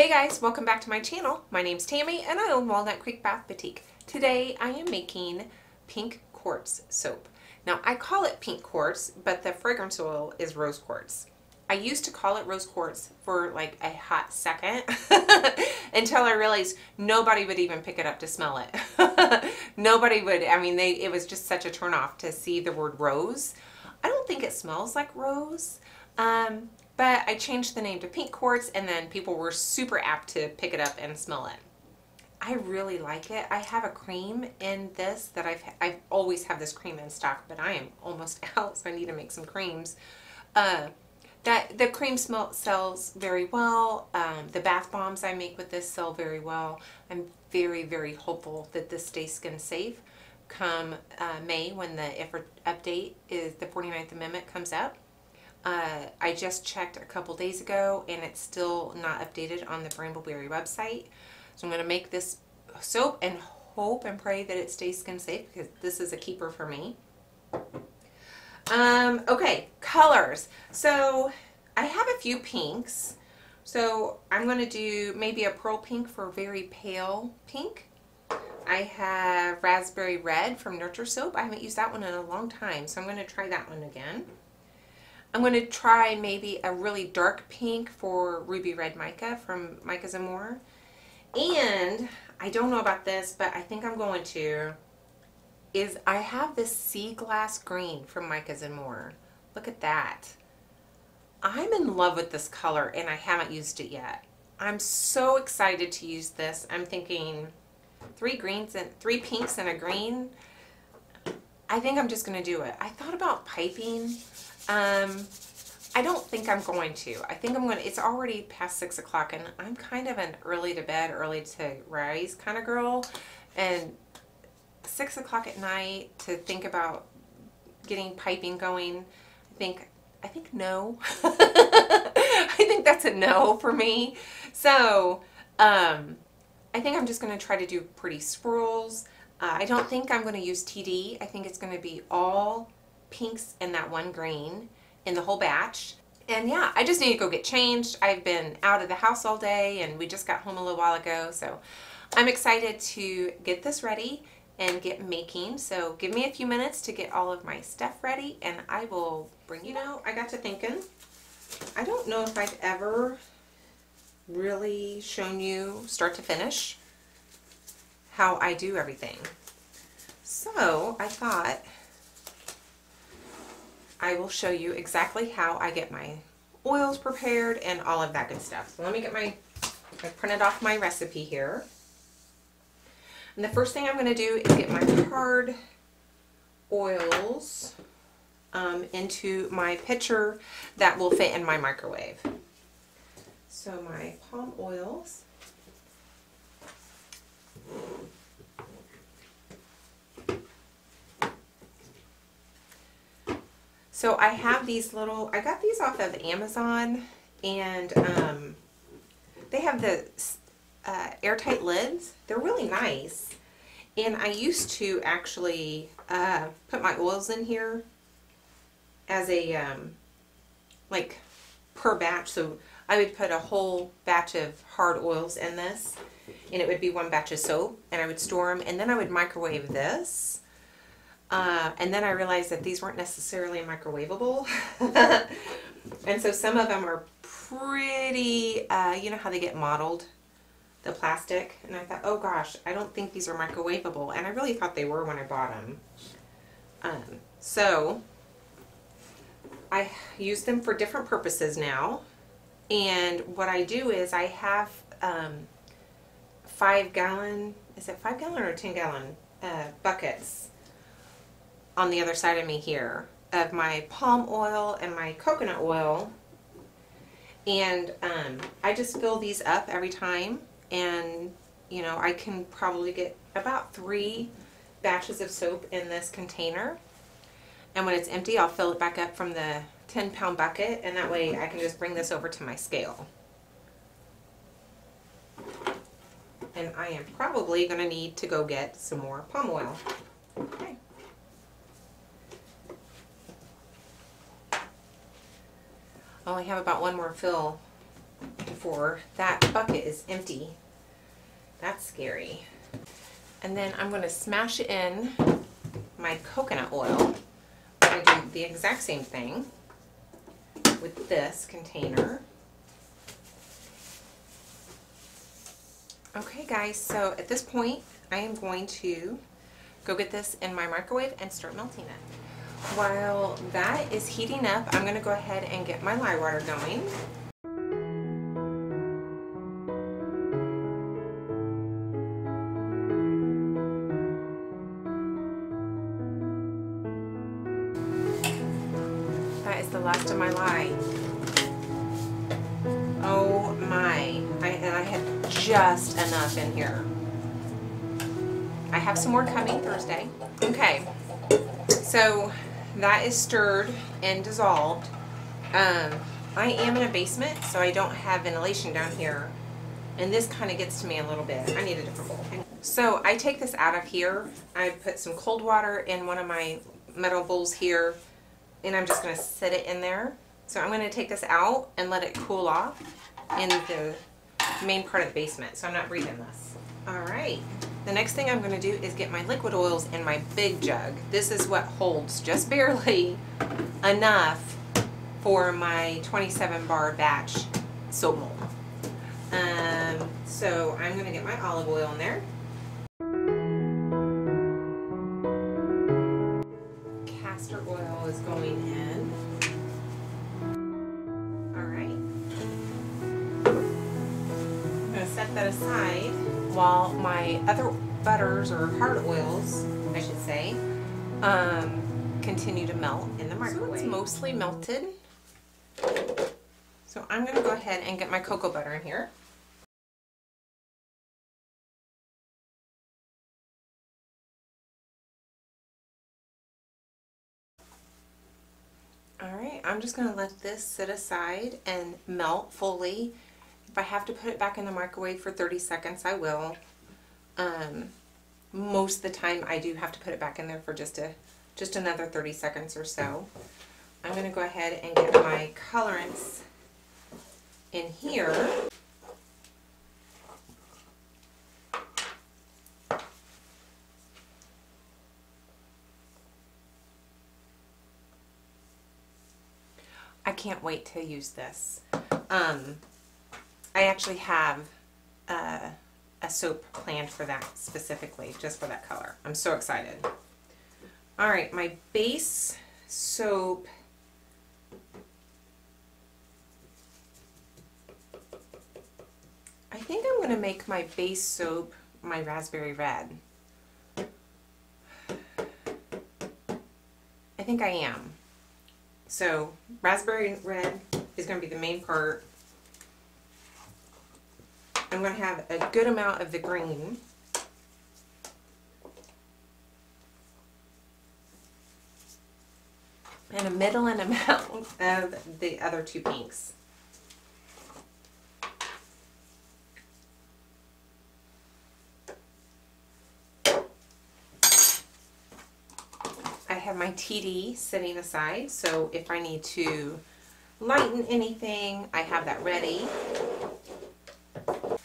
Hey guys, welcome back to my channel. My name's Tammy and I own Walnut Creek Bath Boutique. Today I am making pink quartz soap. Now I call it pink quartz, but the fragrance oil is rose quartz. I used to call it rose quartz for like a hot second until I realized nobody would even pick it up to smell it. nobody would, I mean, they it was just such a turn off to see the word rose. I don't think it smells like rose. Um, but I changed the name to Pink Quartz and then people were super apt to pick it up and smell it. I really like it. I have a cream in this that I've, I've always have this cream in stock, but I am almost out, so I need to make some creams. Uh, that The cream smell sells very well. Um, the bath bombs I make with this sell very well. I'm very, very hopeful that this stays skin safe come uh, May when the IFRA update is the 49th Amendment comes up. Uh, I just checked a couple days ago and it's still not updated on the Brambleberry website. So I'm going to make this soap and hope and pray that it stays skin safe because this is a keeper for me. Um, okay, colors. So I have a few pinks. So I'm going to do maybe a pearl pink for very pale pink. I have raspberry red from Nurture Soap. I haven't used that one in a long time, so I'm going to try that one again. I'm going to try maybe a really dark pink for Ruby Red Mica from Micas and More. And I don't know about this, but I think I'm going to, is I have this sea glass green from Micas and More. Look at that. I'm in love with this color and I haven't used it yet. I'm so excited to use this. I'm thinking three greens and three pinks and a green. I think I'm just going to do it. I thought about piping um, I don't think I'm going to. I think I'm going to, it's already past six o'clock and I'm kind of an early to bed, early to rise kind of girl. And six o'clock at night to think about getting piping going, I think, I think no. I think that's a no for me. So, um, I think I'm just going to try to do pretty swirls. Uh, I don't think I'm going to use TD. I think it's going to be all pinks and that one green in the whole batch. And yeah, I just need to go get changed. I've been out of the house all day and we just got home a little while ago. So I'm excited to get this ready and get making. So give me a few minutes to get all of my stuff ready and I will bring you know, I got to thinking, I don't know if I've ever really shown you start to finish how I do everything. So I thought I will show you exactly how I get my oils prepared and all of that good stuff. So let me get my, I printed off my recipe here. And the first thing I'm going to do is get my hard oils um, into my pitcher that will fit in my microwave. So my palm oils. So I have these little, I got these off of Amazon and um, they have the uh, airtight lids. They're really nice. And I used to actually uh, put my oils in here as a, um, like per batch. So I would put a whole batch of hard oils in this and it would be one batch of soap and I would store them and then I would microwave this uh, and then I realized that these weren't necessarily microwavable. and so some of them are pretty, uh, you know how they get mottled, the plastic. And I thought, oh gosh, I don't think these are microwavable. And I really thought they were when I bought them. Um, so I use them for different purposes now. And what I do is I have um, five gallon, is it five gallon or 10 gallon uh, buckets on the other side of me here of my palm oil and my coconut oil. And um, I just fill these up every time. And, you know, I can probably get about three batches of soap in this container. And when it's empty, I'll fill it back up from the 10 pound bucket. And that way I can just bring this over to my scale. And I am probably going to need to go get some more palm oil. Okay. I only have about one more fill before that bucket is empty. That's scary. And then I'm going to smash in my coconut oil. I'm going to do the exact same thing with this container. Okay guys, so at this point I am going to go get this in my microwave and start melting it. While that is heating up, I'm going to go ahead and get my lye water going. That is the last of my lye. Oh my, I, and I had just enough in here. I have some more coming Thursday. Okay, so that is stirred and dissolved. Um, I am in a basement, so I don't have ventilation down here. And this kind of gets to me a little bit. I need a different bowl. So I take this out of here. I put some cold water in one of my metal bowls here. And I'm just going to set it in there. So I'm going to take this out and let it cool off in the main part of the basement. So I'm not breathing this. All right. The next thing I'm going to do is get my liquid oils in my big jug. This is what holds just barely enough for my 27 bar batch soap mold. Um, so I'm going to get my olive oil in there. Castor oil is going in. Alright. I'm going to set that aside while my other butters or hard oils, I should say, um, continue to melt in the microwave. So it's mostly melted. So I'm going to go ahead and get my cocoa butter in here. Alright, I'm just going to let this sit aside and melt fully. I have to put it back in the microwave for 30 seconds, I will. Um, most of the time I do have to put it back in there for just a just another 30 seconds or so. I'm going to go ahead and get my colorants in here. I can't wait to use this. Um, I actually have uh, a soap planned for that specifically, just for that color. I'm so excited. All right, my base soap I think I'm going to make my base soap my raspberry red. I think I am. So raspberry red is going to be the main part. I'm going to have a good amount of the green. And a middle middling amount of the other two pinks. I have my TD sitting aside, so if I need to lighten anything, I have that ready.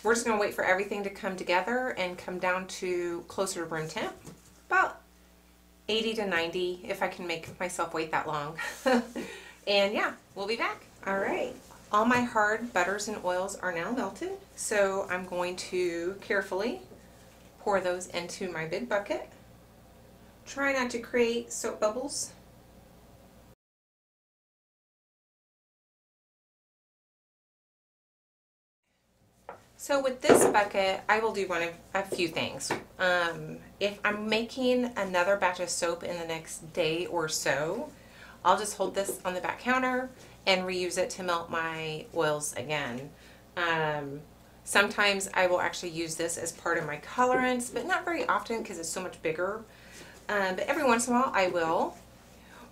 We're just going to wait for everything to come together and come down to closer to room temp. About 80 to 90 if I can make myself wait that long. and yeah, we'll be back. All right. All my hard butters and oils are now melted. So I'm going to carefully pour those into my big bucket. Try not to create soap bubbles So with this bucket, I will do one of a few things. Um, if I'm making another batch of soap in the next day or so, I'll just hold this on the back counter and reuse it to melt my oils again. Um, sometimes I will actually use this as part of my colorants, but not very often because it's so much bigger. Um, but every once in a while I will.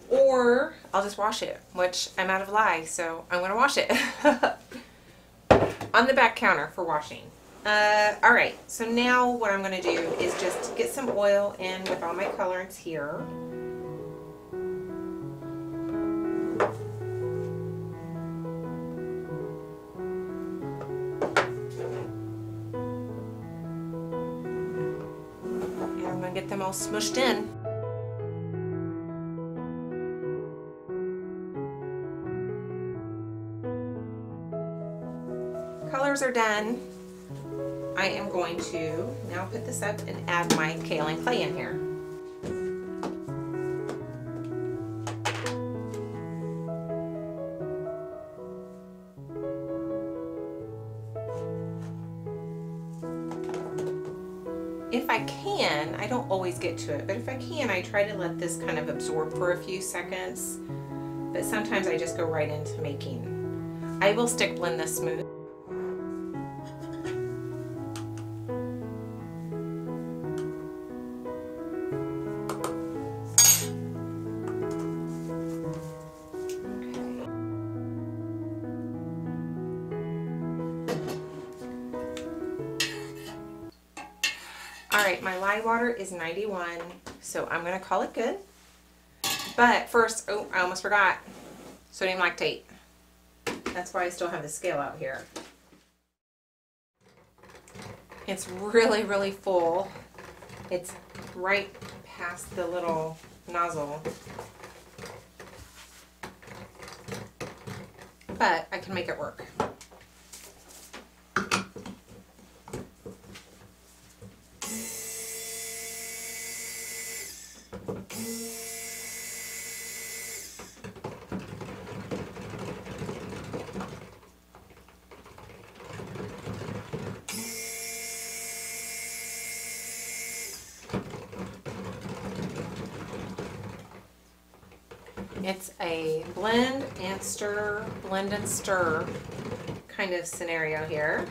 Or I'll just wash it, which I'm out of lye, so I'm going to wash it. on the back counter for washing. Uh, all right, so now what I'm going to do is just get some oil in with all my colorants here. And I'm going to get them all smushed in. Colors are done. I am going to now put this up and add my kaolin clay in here. if I can, I don't always get to it, but if I can, I try to let this kind of absorb for a few seconds. But sometimes I just go right into making. I will stick blend this smooth. All right, my lye water is 91, so I'm gonna call it good. But first, oh, I almost forgot, sodium lactate. That's why I still have the scale out here. It's really, really full. It's right past the little nozzle. But I can make it work. It's a blend and stir, blend and stir kind of scenario here.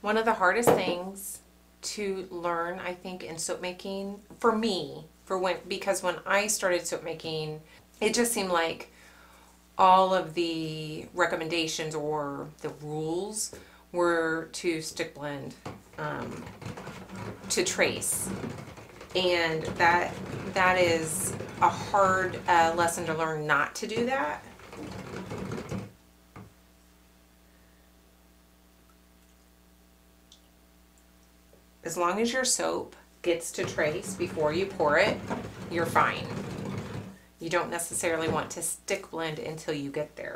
One of the hardest things to learn, I think, in soap making, for me, for when, because when I started soap making, it just seemed like all of the recommendations or the rules were to stick blend, um, to trace. And that, that is a hard uh, lesson to learn not to do that. As long as your soap gets to trace before you pour it, you're fine. You don't necessarily want to stick blend until you get there.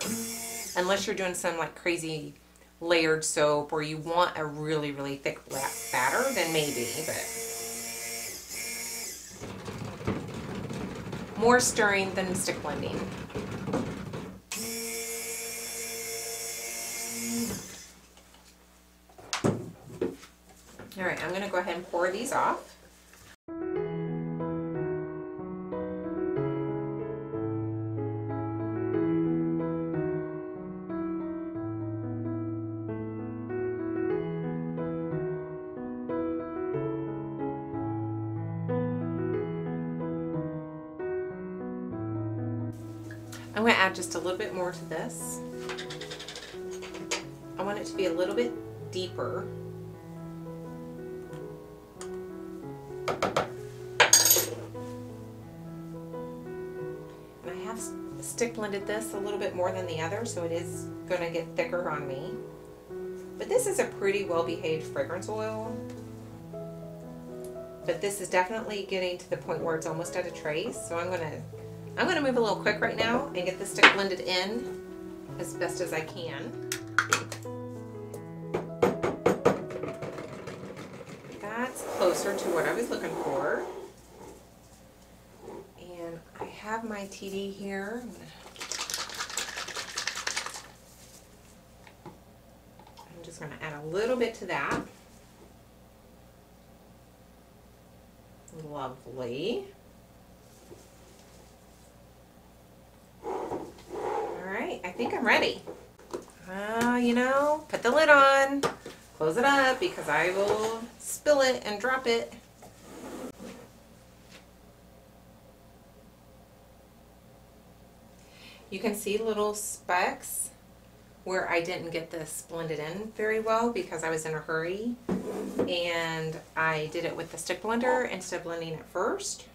Unless you're doing some like crazy layered soap or you want a really, really thick batter, then maybe, but more stirring than stick blending. All right, I'm gonna go ahead and pour these off. Little bit more to this. I want it to be a little bit deeper. And I have stick blended this a little bit more than the other, so it is going to get thicker on me. But this is a pretty well behaved fragrance oil. But this is definitely getting to the point where it's almost at a trace, so I'm going to I'm going to move a little quick right now and get this stick blended in as best as I can. That's closer to what I was looking for. And I have my TD here. I'm just going to add a little bit to that. Lovely. I think I'm ready. Uh, you know, put the lid on, close it up because I will spill it and drop it. You can see little specks where I didn't get this blended in very well because I was in a hurry and I did it with the stick blender instead of blending it first.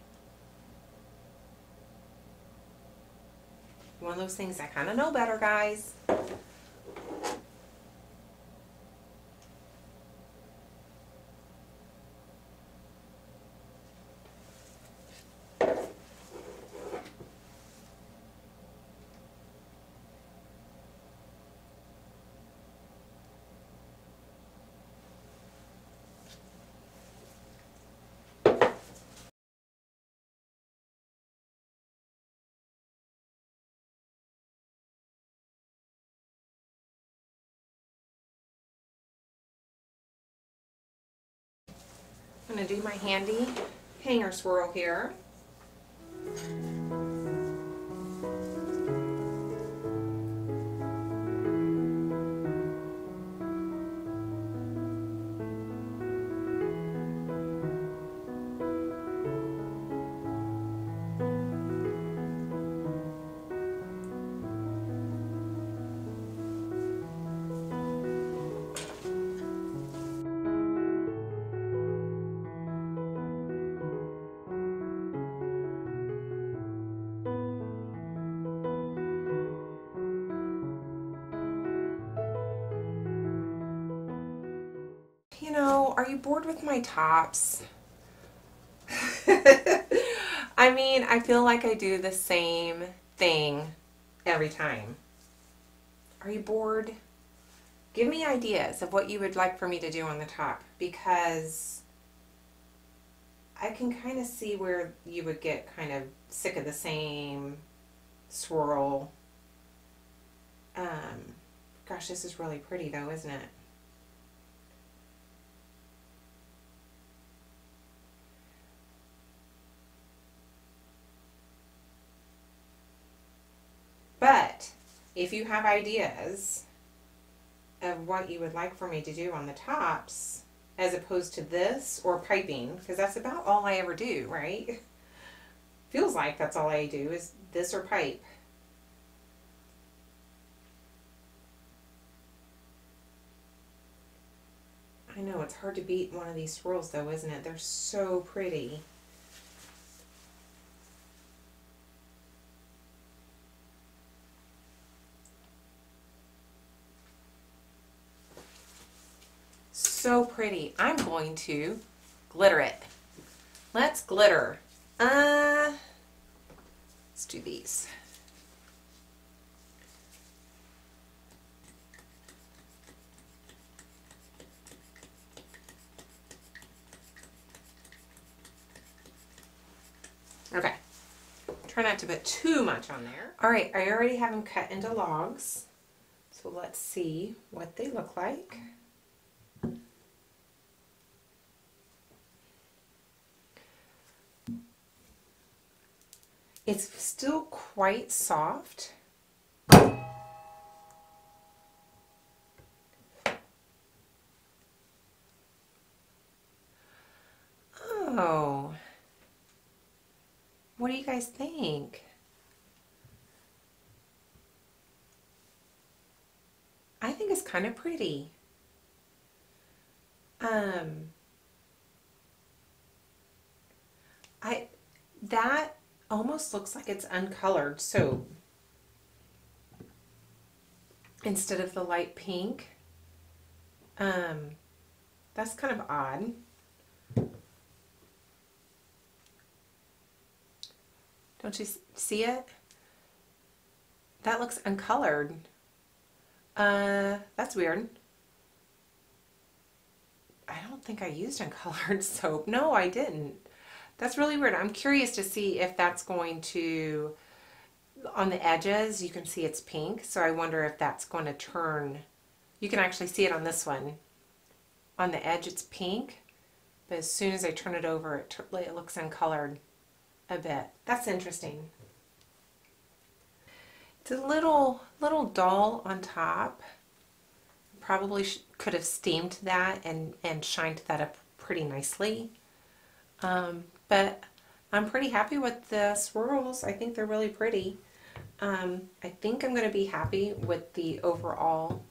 One of those things I kind of know better, guys. Going to do my handy hanger swirl here. Are you bored with my tops? I mean, I feel like I do the same thing every time. Are you bored? Give me ideas of what you would like for me to do on the top because I can kind of see where you would get kind of sick of the same swirl. Um, gosh, this is really pretty though, isn't it? But if you have ideas of what you would like for me to do on the tops, as opposed to this or piping, because that's about all I ever do, right? Feels like that's all I do is this or pipe. I know it's hard to beat one of these swirls though, isn't it? They're so pretty. So pretty. I'm going to glitter it. Let's glitter. Uh, let's do these. Okay. Try not to put too much on there. All right, I already have them cut into logs. So let's see what they look like. It's still quite soft. Oh. What do you guys think? I think it's kind of pretty. Um, I that almost looks like it's uncolored. So instead of the light pink, um, that's kind of odd. Don't you see it? That looks uncolored. Uh, that's weird. I don't think I used uncolored soap. No, I didn't. That's really weird. I'm curious to see if that's going to, on the edges, you can see it's pink. So I wonder if that's going to turn. You can actually see it on this one. On the edge, it's pink. But as soon as I turn it over, it, it looks uncolored a bit. That's interesting. It's a little, little dull on top. Probably could have steamed that and, and shined that up pretty nicely. Um, but I'm pretty happy with the swirls. I think they're really pretty. Um, I think I'm going to be happy with the overall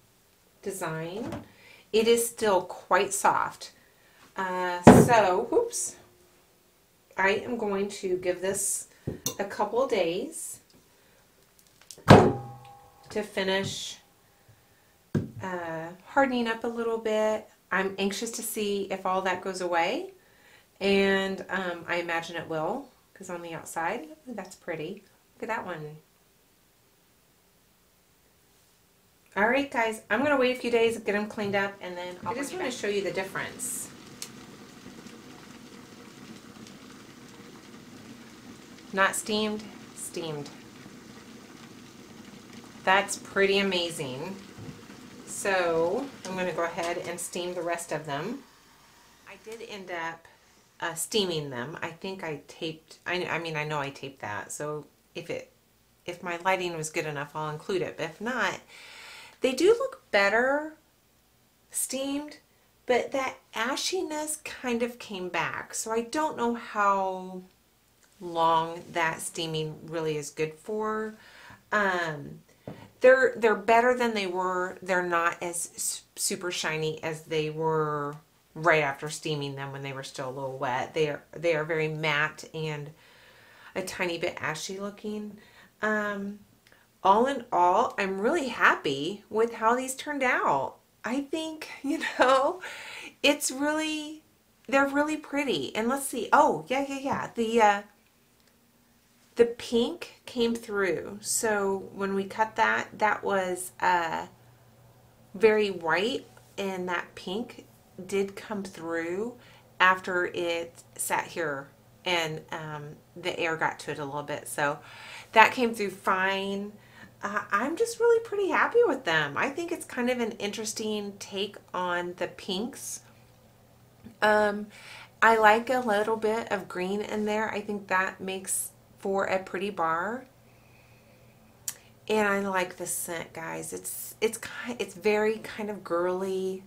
design. It is still quite soft. Uh, so, whoops. I am going to give this a couple days to finish uh, hardening up a little bit. I'm anxious to see if all that goes away. And um, I imagine it will, because on the outside, ooh, that's pretty. Look at that one. All right, guys, I'm going to wait a few days, get them cleaned up, and then I'll I just want to show you the difference. Not steamed, steamed. That's pretty amazing. So I'm going to go ahead and steam the rest of them. I did end up uh, steaming them. I think I taped, I, I mean, I know I taped that. So if it, if my lighting was good enough, I'll include it. But if not, they do look better steamed, but that ashiness kind of came back. So I don't know how long that steaming really is good for. Um, they're they're better than they were. They're not as super shiny as they were right after steaming them when they were still a little wet. They are they are very matte and a tiny bit ashy looking. Um, all in all, I'm really happy with how these turned out. I think, you know, it's really, they're really pretty. And let's see. Oh, yeah, yeah, yeah. The, uh, the pink came through. So when we cut that, that was uh, very white and that pink did come through after it sat here and um, the air got to it a little bit. So that came through fine. Uh, I'm just really pretty happy with them. I think it's kind of an interesting take on the pinks. Um, I like a little bit of green in there. I think that makes for a pretty bar. And I like the scent, guys. It's it's kind it's very kind of girly.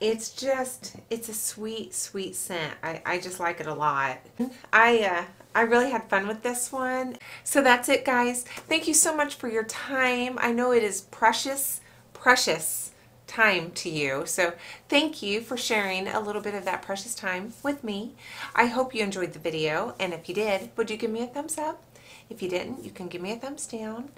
It's just it's a sweet sweet scent. I I just like it a lot. I uh I really had fun with this one. So that's it, guys. Thank you so much for your time. I know it is precious, precious time to you. So thank you for sharing a little bit of that precious time with me. I hope you enjoyed the video. And if you did, would you give me a thumbs up? If you didn't, you can give me a thumbs down.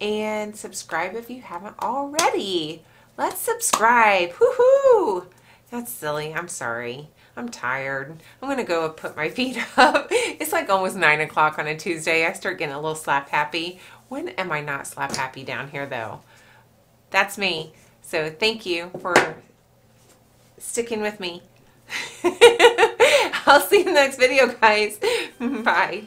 And subscribe if you haven't already. Let's subscribe. Woohoo! That's silly. I'm sorry. I'm tired. I'm going to go put my feet up. It's like almost 9 o'clock on a Tuesday. I start getting a little slap happy. When am I not slap happy down here, though? That's me. So thank you for sticking with me. I'll see you in the next video, guys. Bye.